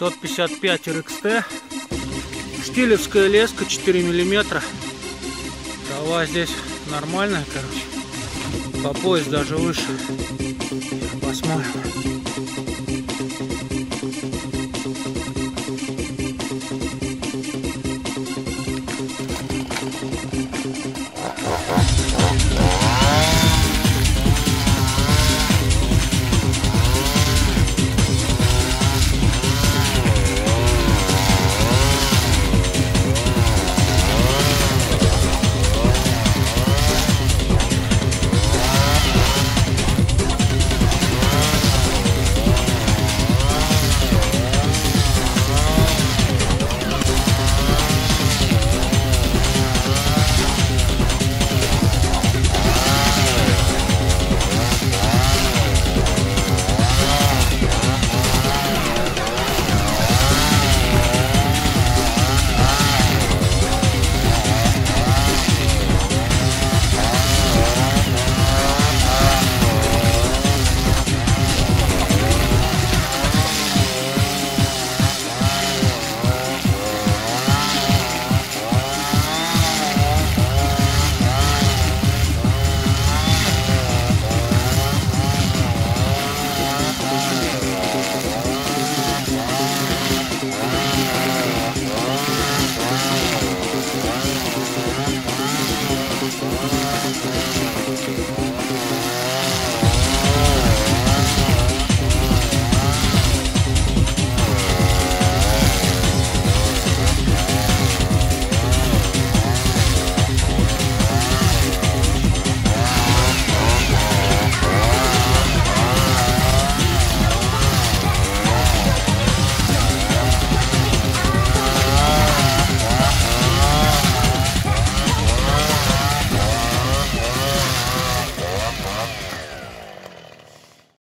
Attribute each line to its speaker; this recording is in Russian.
Speaker 1: 655 RXT. Штилевская леска 4 миллиметра. Трава здесь нормальная, короче. По пояс даже выше. Посмотрим.